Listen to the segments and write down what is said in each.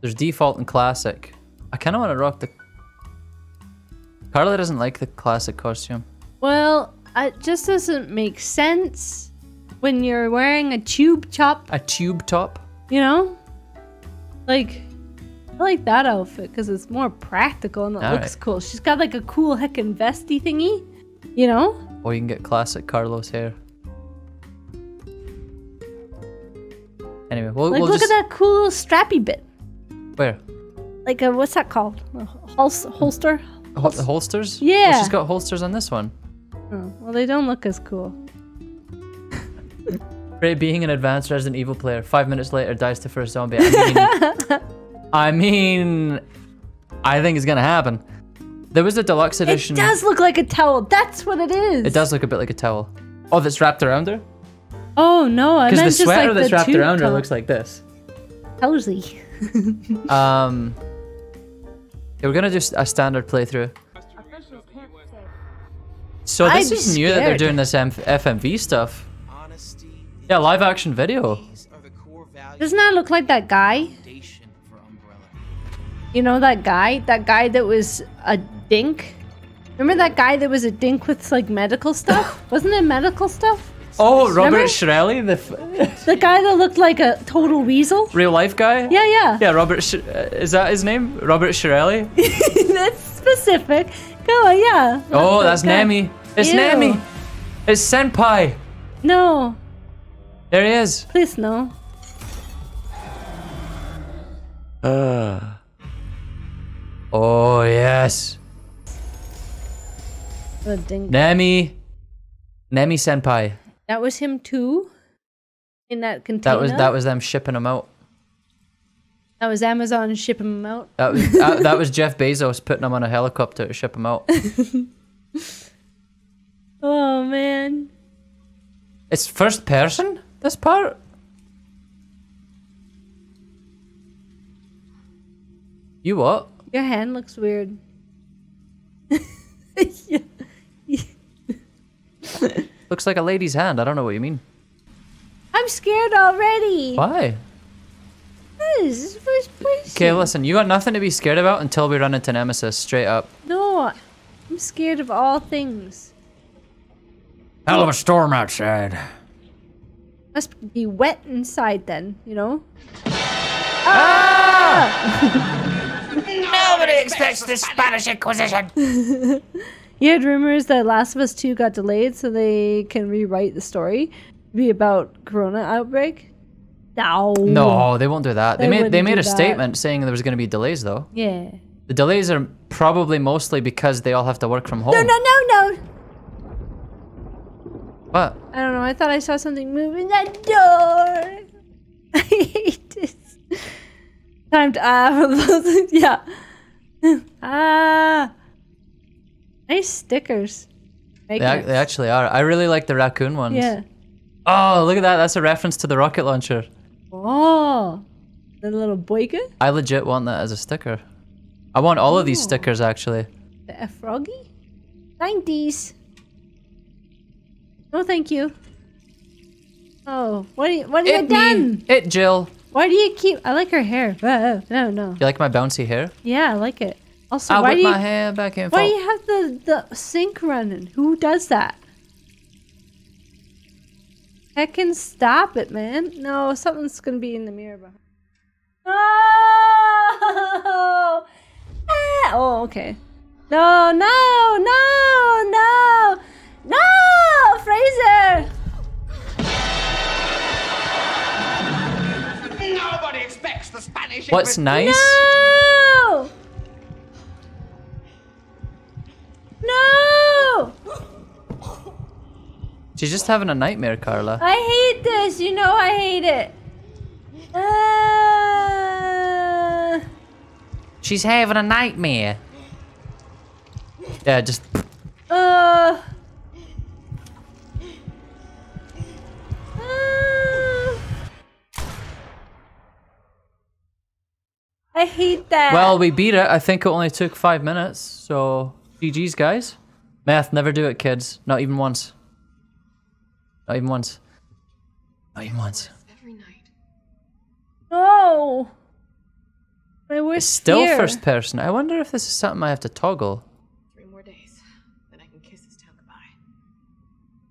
There's default and classic. I kind of want to rock the. Carla doesn't like the classic costume. Well, it just doesn't make sense when you're wearing a tube top, A tube top. you know? Like, I like that outfit because it's more practical and it All looks right. cool. She's got like a cool heckin' vesty thingy, you know? Or you can get classic Carlos hair. We'll, Like, we'll look just. at that cool little strappy bit. Where? Like, a, what's that called? A holst- holster? Hol- the holsters? Oh, yeah. Well, she's got holsters on this one. Oh, well, they don't look as cool. Ray being an advanced Resident Evil player, five minutes later dies to first zombie. I mean, I mean, I think it's gonna happen. There was a deluxe edition. It does look like a towel. That's what it is. It does look a bit like a towel. Oh, that's wrapped around her? Oh, no. I Because meant the just sweater like that's the wrapped tube around her top. looks like this. cozy. Um, yeah, we're gonna do a standard playthrough. So I'd this be is new that they're doing this M- FMV stuff. Yeah, live action video. these are the core values Doesn't that look like that guy? foundation for Umbrella. You know that guy? That guy that was a dink? Remember that guy that was a dink with like medical stuff? Wasn't it medical stuff? Oh, Robert? Shkreli, the f- The guy that looked like a total weasel? real life guy. Yeah, yeah. Yeah, Robert. Sh- uh, is that his name? Robert Shkreli. that's specific. Go on, yeah. Oh, that's guy. Nami. It's Ew. Nami. It's Senpai. No, There he is. please no. Oh yes. Nami. Nami Senpai. That was him too? In that container? That was that was them shipping him out. That was Amazon shipping him out. That was that, that was Jeff Bezos putting him on a helicopter to ship him out. Oh, man. It's first person. This part. You what? Your hand looks weird. Yeah. Looks like a lady's hand. I don't know what you mean. I'm scared already. Why? This is first person. Okay, listen. You got nothing to be scared about until we run into Nemesis. Straight up. No, I'm scared of all things. Hell of a storm outside. Must be wet inside then, you know? Ah! Nobody expects the Spanish Inquisition. You had rumors that Last of Us 2 got delayed so they can rewrite the story be about corona outbreak. No. No, they won't do that. They, They made they made a that. statement saying there was going to be delays though. Yeah. The delays are probably mostly because they all have to work from home. No, no, no, no. What? I don't know. I thought I saw something move in that door. I hate this. Time to ah. yeah. ah. Nice stickers. They, ac- they actually are. I really like the raccoon ones. Yeah. Oh, look at that. That's a reference to the rocket launcher. Oh. The little boyga? I legit want that as a sticker. I want all of these stickers actually. The F froggy? 90s. No, thank you. Oh, what, you, what have you It done? me. It Jill. Why do you keep. I like her hair. Uh, no, no. You like my bouncy hair? Yeah, I like it. Also, I why whip do you. my hair back and Why do you have the, the sink running? Who does that? I can stop it, man. No, something's gonna be in the mirror behind. Oh! Ah, oh, okay. No, no, no, no! No! Fraser! Nobody expects the Spanish What's nice? No! No! She's just having a nightmare, Carla. I hate this. You know I hate it. Uh, She's having a nightmare. Yeah, just uh, uh. I hate that. well, we beat it. I think it only took five minutes. So GG's, guys. Math, never do it, kids. Not even once. Not even once. Not even once. Every night. No. My It's worst still fear. first person. I wonder if this is something I have to toggle. Three more days. Then I can kiss this town goodbye.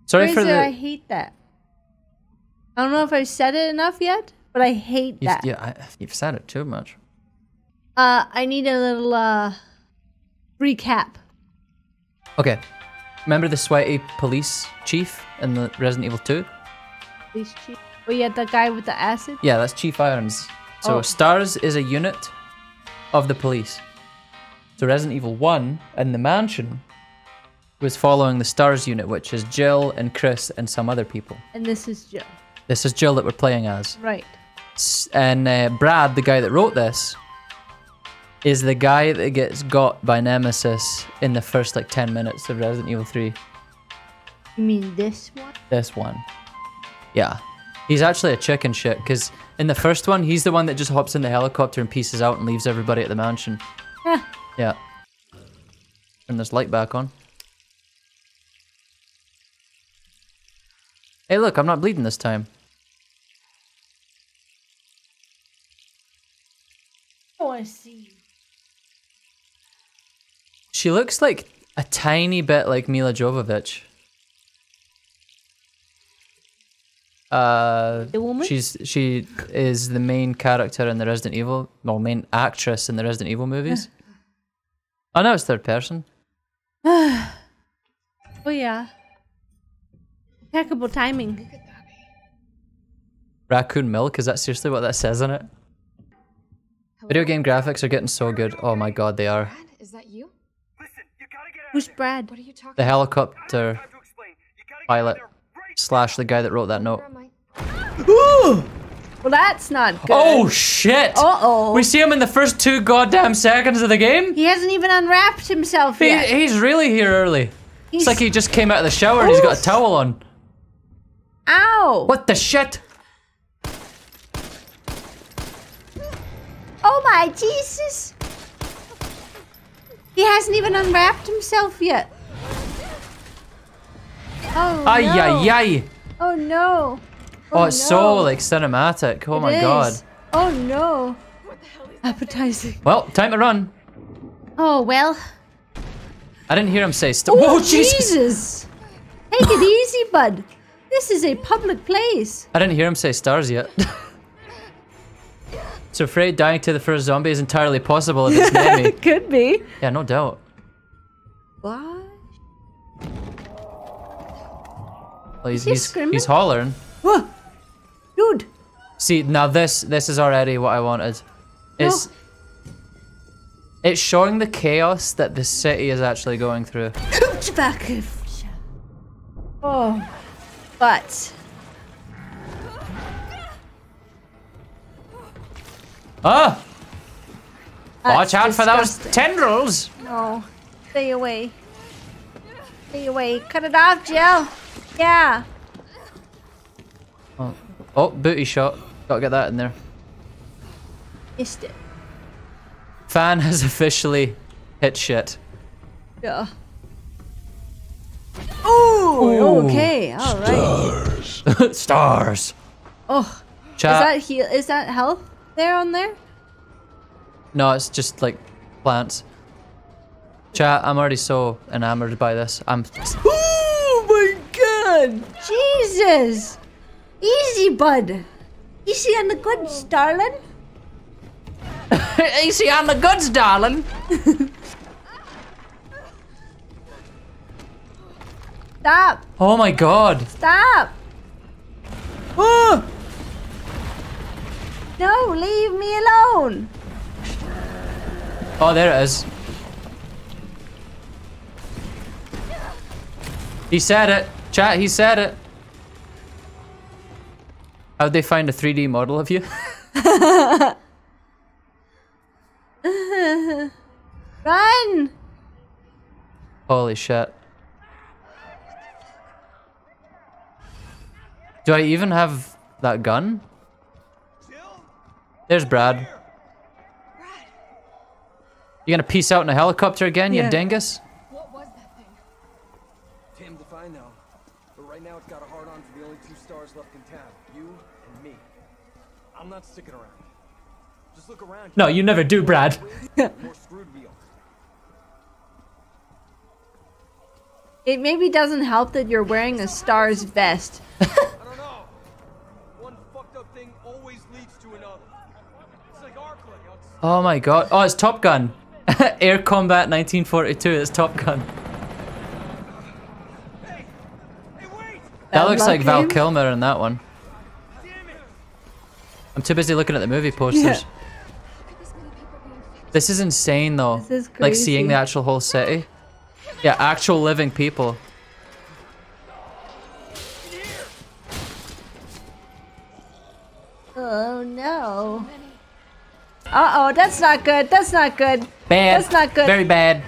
Sorry for Fraser, the. I hate that. I don't know if I've said it enough yet, but I hate You've, that. yeah, I, you've said it too much. Uh, I need a little uh recap. Okay. Remember the sweaty police chief in the Resident Evil 2? Police chief. Oh, yeah, the guy with the acid. Yeah, that's Chief Irons. So Oh. STARS is a unit of the police. So Resident Evil 1 in the mansion was following the STARS unit, which is Jill and Chris and some other people. And this is Jill. This is Jill that we're playing as. Right. And uh, Brad, the guy that wrote this, is the guy that gets got by Nemesis in the first like 10 minutes of Resident Evil 3. You mean this one? This one. Yeah. He's actually a chicken shit because in the first one, he's the one that just hops in the helicopter and pieces out and leaves everybody at the mansion. Huh. Yeah. Turn this light back on. Hey, look, I'm not bleeding this time. Oh, I want to see. She looks like a tiny bit like Milla Jovovich. Uh, The woman? she's she is the main character in the Resident Evil, well, main actress in the Resident Evil movies. oh no, it's third person. Oh, yeah. Impeccable timing. Raccoon milk, is that seriously what that says in it? Video game graphics are getting so good. Oh my god, they are. Is that you? Who's Brad? What are you talking The helicopter pilot slash the guy that wrote that note. Where am I? Well, that's not good. Oh shit! Uh-oh. We see him in the first two goddamn seconds of the game. He hasn't even unwrapped himself He, yet. he's really here early. He's- It's like he just came out of the shower and he's got a towel on. Ow! What the shit? Oh my Jesus! He hasn't even unwrapped himself yet. Oh Ay no! ay ay! Oh no! Oh, oh it's so like cinematic. Oh It my god. Oh no! What the hell is? Appetizing. Well, time to run. Oh well. I didn't hear him say stop. Oh Whoa, Jesus! Jesus! Take it easy, bud. This is a public place. I didn't hear him say stars yet. so afraid dying to the first zombie is entirely possible if it's Nemi. Could be. yeah, no doubt. What? Well, he's, he he's, screaming? he's hollering. Whoa. Dude. See, now this this is already what I wanted. It's it's showing the chaos that the city is actually going through. Back. Oh. But. Ah! Watch that's out for those tendrils! No. Stay away. Stay away. Cut it off, Jill. Yeah. Oh, oh, booty shot. Gotta get that in there. Missed it. Fan has officially hit shit. Yeah. Oh, Ooh. okay. All right. Stars! Stars. Oh, Chat. is that heal? Is that health there on there? No, it's just like plants. Chat, I'm already so enamored by this. I'm. Oh my god! Jesus! Easy, bud. Easy on the goods, darling. Easy on the goods, darling! Stop! Oh my god! Stop! Ah! No, leave me alone. Oh, there it is. He said it. Chat, he said it. How'd they find a 3D model of you? Run! Holy shit. Do I even have that gun? There's Brad. You gonna peace out in a helicopter again, Yeah. you dingus? What was that thing? Damned if I know. But right now it's got a hard on for the only two stars stars left in town. You and me. I'm not sticking around. Just look around. No, you never do, Brad. The more screwed we are. It maybe doesn't help that you're wearing a star's vest. Oh my god. Oh, it's Top Gun. Air Combat 1942. It's Top Gun. Hey! Hey! That looks like Val Kilmer in that one. I'm too busy looking at the movie posters. This many people being fixed. This is insane though. Is Like seeing the actual whole city. Yeah, actual living people. Oh no. Uh oh, that's not good. That's not good. Bad. That's not good. Very bad.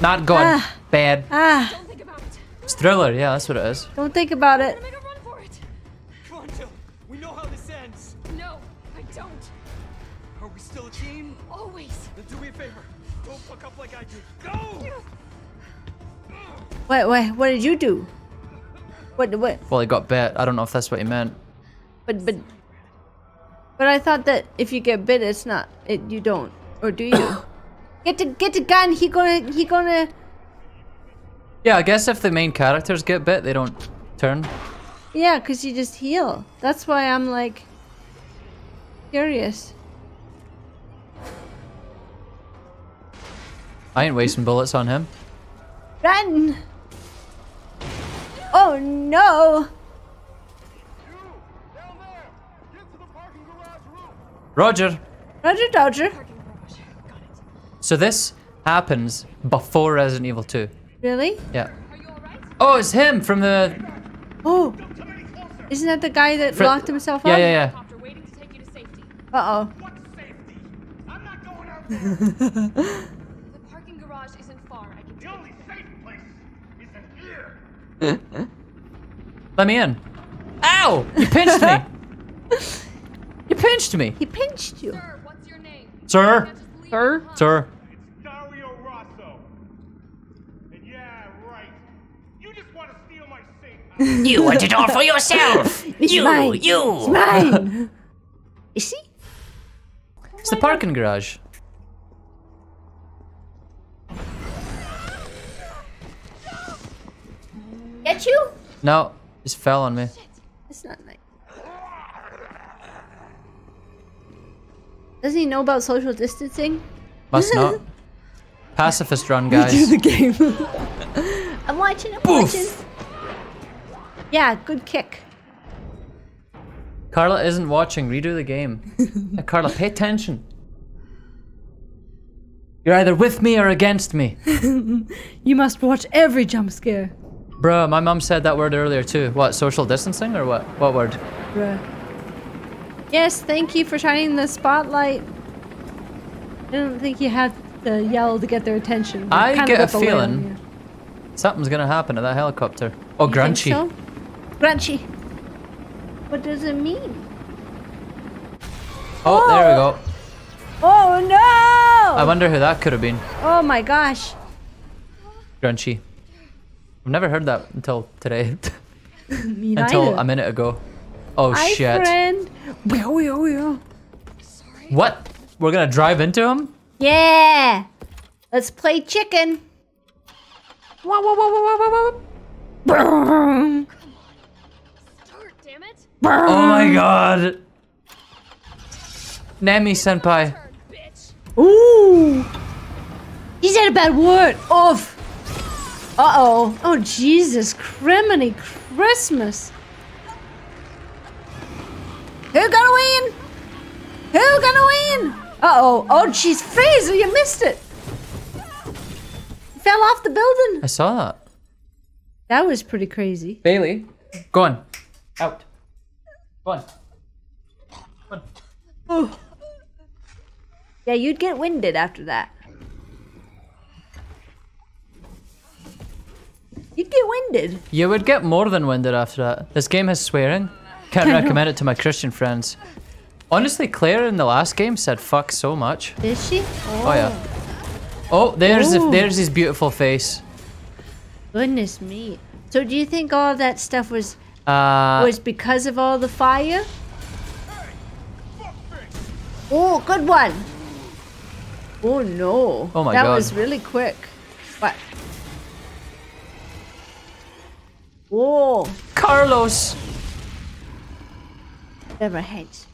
Not good. Ah. Bad. Ah, Don't think about it. It's thriller. Yeah, that's what it is. don't think about it. Make a run for it. Come on, Jill. We know how this ends. No, I don't. Are we still a team? Always. Then do me a favor. Don't fuck up like I did. Go! Wait, wait, what did you do? What, what, Well, he got bit. I don't know if that's what he meant. but, but, but I thought that if you get bit, it's not, it, you don't, or do you? get the, get the gun, he gonna, he gonna, Yeah, I guess if the main characters get bit, they don't turn. yeah, cause you just heal. That's why I'm like, curious. I ain't wasting bullets on him. Run! Oh no! Roger. Roger Dodger. Parking garage. Got it. So this happens before Resident Evil 2. Really? Yeah. Are you alright? Oh, it's him from the. Oh! Isn't that the guy that Fr- locked himself Yeah, up? yeah, yeah. Helicopter waiting to take you to safety. Uh oh. What safety? I'm not going out there! The parking garage isn't far. I can the only safe place is in here! Let me in. Ow! You pinched me. you pinched me. He pinched you. Sir, what's your name? Sir. Can't just leave Sir? Sir. It's Dario Rosso. And yeah, right. You just want to steal my safe. You want it all for yourself. It's you, mine. It's you. mine. Is he? It's the parking garage. Get you? No, just fell on me. It's not nice. Does he know about social distancing? Must not. Pacifist run, guys. game. I'm watching. I'm watching. Yeah, good kick. Carla isn't watching. Redo the game. Uh, Carla, pay attention. You're either with me or against me. You must watch every jump scare. Bruh, my mom said that word earlier too. What, social distancing or what? What word? Bruh. Yes, thank you for shining the spotlight. I don't think you had to yell to get their attention. I get a feeling. Something's gonna happen to that helicopter. Oh, You Grunchy. so? Grunchy. What does it mean? Oh, there we go. Oh no! I wonder who that could have been. oh my gosh. Grunchy. I've never heard that until today. Me until a minute ago. Oh Hi, shit. friend. Weo, weo, weo. What? We're gonna drive into him? Yeah. Let's play chicken. Wah, wah, wah. Brrrm. Start, damn it. Oh my god. Nami senpai. Ooh. He said a bad word. Oof. Uh oh. Oh Jesus, criminy Christmas. Who gonna win? Who gonna win? Uh oh. Oh jeez, Fraser, you missed it. Fell off the building. I saw that. That was pretty crazy. Bailey. Go on. Out. Go on. Go on. Yeah, you'd get winded after that. You'd get winded. You would get more than winded after that. This game has swearing. Can't recommend it to my Christian friends. Honestly, Claire in the last game said fuck so much. Did she? Oh yeah. Oh, there's Ooh. there's his beautiful face. Goodness me. So do you think all that stuff was Uh, was because of all the fire. Oh, good one. Oh no. Oh my that God. That was really quick. What? Whoa. Carlos. Never heads.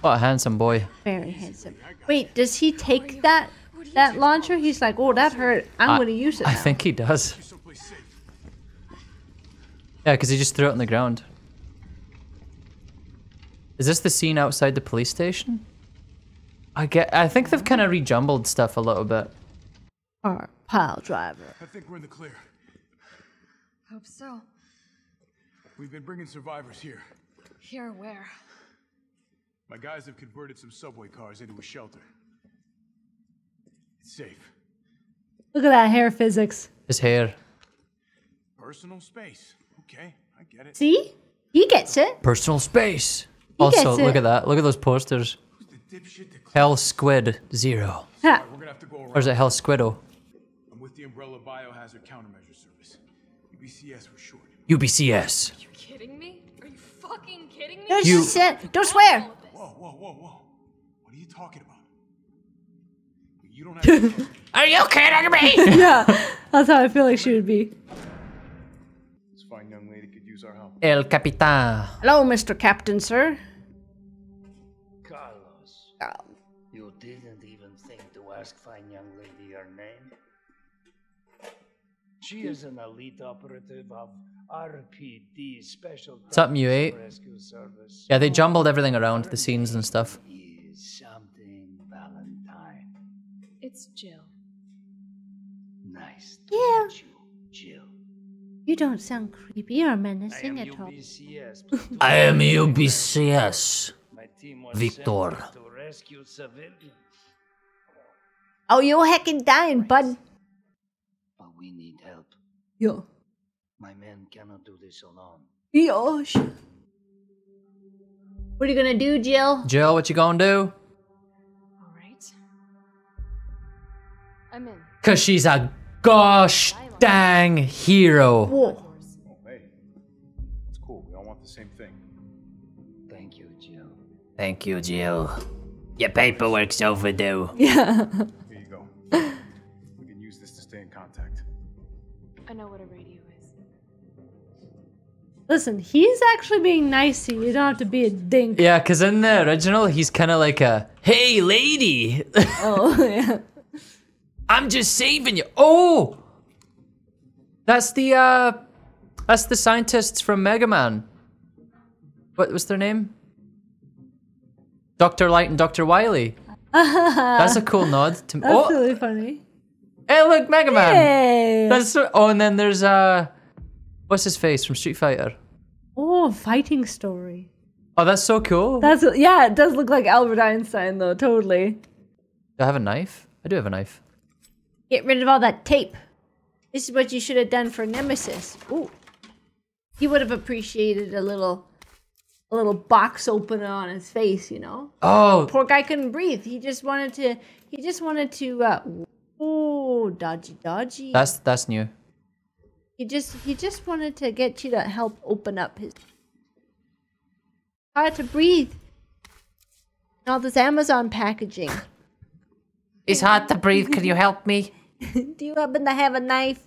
What a handsome boy. Very handsome. Wait, does he take that that launcher? He's like, oh, that hurt. I'm I- gonna use it. I now." think he does. Yeah, because he just threw it on the ground. Is this the scene outside the police station? I get. I think they've kind of rejumbled stuff a little bit. Or pile driver. I think we're in the clear. Hope so. We've been bringing survivors here. Here, where? My guys have converted some subway cars into a shelter. It's safe. Look at that hair physics. His hair. Personal space. Okay, I get it. See? He gets it. Personal space. He also, gets look at that. Look at those posters. Who's the dipshit that Hell Squid Zero. Ha. We're gonna have to go around. Or is it Hell Squiddo? I'm with the Umbrella Biohazard Countermeasure Service. UBCS for short. UBCS. Are You kidding me? Are you fucking kidding me? No, You- said, don't swear. All of this. Whoa, whoa, whoa, whoa. What are you talking about? You don't have to. Are you kidding me? yeah, that's how I feel like she would be. this fine young lady could use our help. El Capitan. Hello, Mr. Captain, sir. Carlos, Oh, you didn't even think to ask fine young lady her name? She is an elite operative of RPD Special Something you Tactics ate? Rescue Service. Yeah, they jumbled everything around the scenes and stuff. Is something Valentine. It's Jill. Nice to Yeah. meet you, Jill. you don't sound creepy or menacing at all. I am leader. UBCS. My team was Victor. sent to rescue civilians, Oh, you're heckin' dying, bud. But we need help. Yo. My men cannot do this alone. Yosh. What are you gonna do, Jill? Jill, what you gonna do? All right. I'm in. Cause she's a gosh dang hero. Whoa. Oh, hey. It's cool. We all want the same thing. Thank you, Jill. Thank you, Jill. Your paperwork's overdue. Yeah. Here you go. I know what a radio is. Listen, he's actually being nice to you. You don't have to be a dink. Yeah, cause in the original he's kind of like a hey lady, Oh, yeah. I'm just saving you. Oh, that's the uh, that's the scientists from Mega Man. What was their name? Doctor Light and Doctor Wily. That's a cool nod to. That's oh, really funny. Hey, look, Mega Man. Hey. That's oh, and then there's uh, what's his face from Street Fighter? Oh, fighting story. Oh, that's so cool. That's yeah. It does look like Albert Einstein though. Totally. do I have a knife? I do have a knife. Get rid of all that tape. This is what you should have done for Nemesis. Ooh. He would have appreciated a little a little box opener on his face, you know? Oh, Poor guy couldn't breathe. He just wanted to he just wanted to uh oh dodgy dodgy. that's that's new. he just he just wanted to get you to help open up his hard to breathe. All this Amazon packaging. It's hard to breathe. Can you help me? Do you happen to have a knife?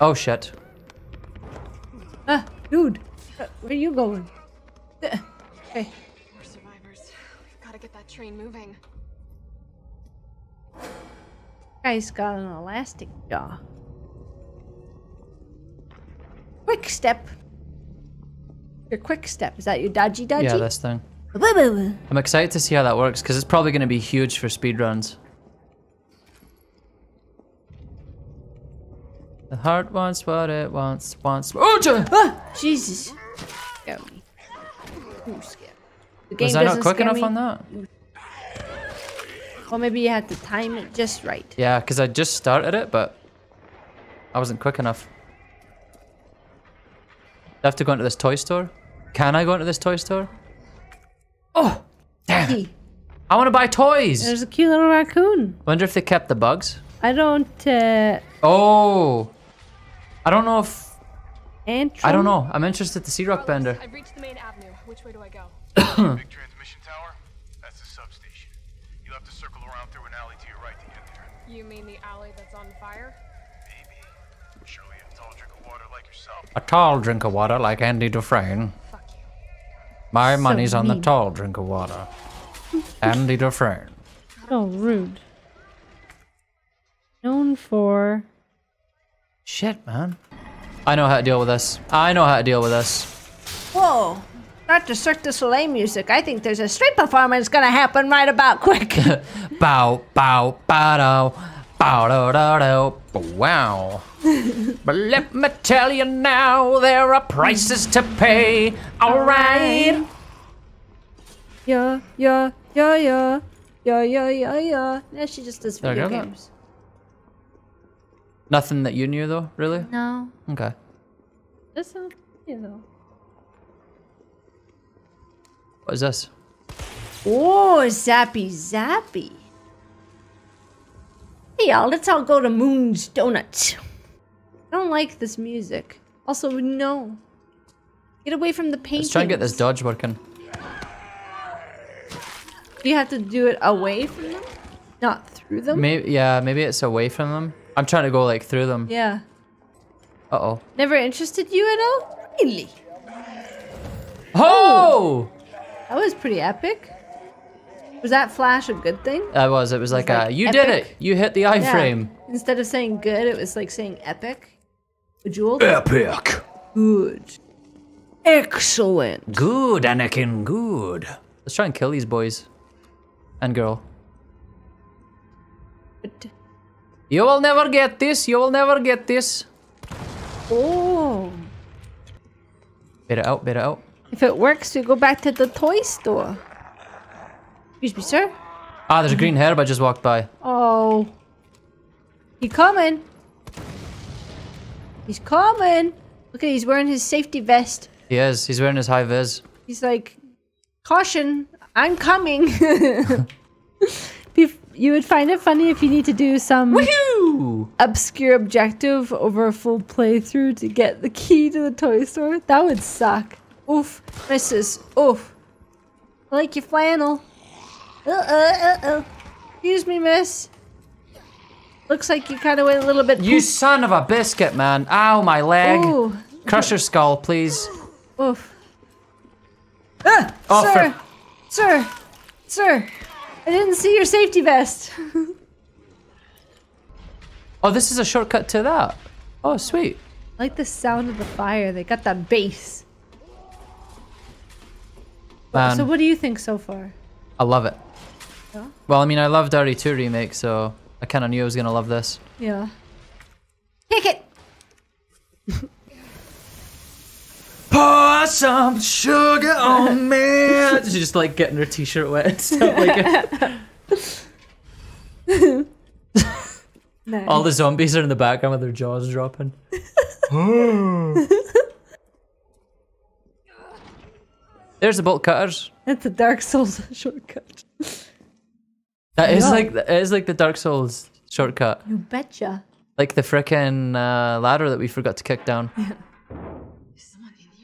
Oh shit. Ah, dude. Where you going? Hey. We're survivors. We've got to get that train moving. Guy's got an elastic jaw. Quick step. Your quick step. Is that your dodgy dodgy? Yeah, this thing. I'm excited to see how that works because it's probably going to be huge for speedruns. The heart wants what it wants, wants. Oh, Ah, Jesus. Scare me. Ooh, scare. The game was I not quick enough me. on that? Or maybe you had to time it just right. Yeah, because I just started it, but I wasn't quick enough. Do I have to go into this toy store? Can I go into this toy store? Oh, damn it. Hey, I want to buy toys. There's a cute little raccoon. Wonder if they kept the bugs. I don't, uh, Oh. I don't know if And I don't know. I'm interested to see Rockbender. I've reached the main avenue. Which way do I go? Big transmission tower? That's the substation. You'll have to circle around through an alley to your right to get there. You mean the alley that's on fire? Maybe. Surely a tall drink of water like yourself. A tall drink of water like Andy Dufresne. Fuck you. My money's on the tall drink of water. Andy Dufresne. Oh, rude. Known for. Shit, man. I know how to deal with this. I know how to deal with this. Whoa! Not the Cirque du Soleil music. I think there's a street performance gonna happen right about quick. Bow, bow, bow, bow, do, do, do. Wow. but let me tell you now, there are prices to pay. All right. yeah, yeah, yeah, yeah, yeah, yeah, yeah, yeah. Yeah, she just does video games. Nothing that you knew, though, really? No, Okay. just a, you know. What is this? Oh, zappy, zappy. Hey, y'all, let's all go to Moon's Donuts. I don't like this music. Also, no. Get away from the paint. Let's try and get this dodge working. Do you have to do it away from them? Not through them? Maybe, yeah, maybe it's away from them. I'm trying to go like through them. yeah. Uh oh. Never interested you at all? Really? Oh! That was pretty epic. Was that flash a good thing? That was. It was like, like a, you did it. You hit the iframe. Instead of saying good, it was like saying epic. Bejeweled? Epic. Good. Excellent. Good, Anakin. Good. Let's try and kill these boys and girl. But... You will never get this. You will never get this. Oh. Bit it out. Bit it out. If it works, we go back to the toy store. Excuse me, sir. Ah, there's a green herb I just walked by. Oh. He coming. He's coming. Look at he's wearing his safety vest. He is. He's wearing his high vis. He's like, caution, I'm coming. You would find it funny if you need to do some Woohoo! obscure objective over a full playthrough to get the key to the toy store. That would suck. Oof, missus. Oof. I like your flannel. Uh uh uh uh. Excuse me, miss. Looks like you kind of went a little bit. You son of a biscuit, man. Ow, my leg. Ooh. Crush your skull, please. Oof. Ah, Oh, sir, for- sir, sir. I didn't see your safety vest. Oh, this is a shortcut to that. Oh, sweet. I like the sound of the fire. They got that bass. Man, So, what do you think so far? I love it. Yeah? Well, I mean, I love Dirty 2 remake, so I kind of knew I was going to love this. Yeah. Kick it. Pour some sugar on me. She's just like getting her t-shirt wet and stuff like Nice. All the zombies are in the background with their jaws dropping. There's the bolt cutters. It's a Dark Souls shortcut. That is Yeah. like it is like the Dark Souls shortcut, You betcha. like the frickin' uh, ladder that we forgot to kick down.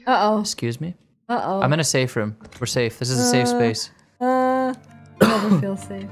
Uh oh. Excuse me. Uh oh. I'm in a safe room. We're safe. This is a safe space. Uh. Never feel safe.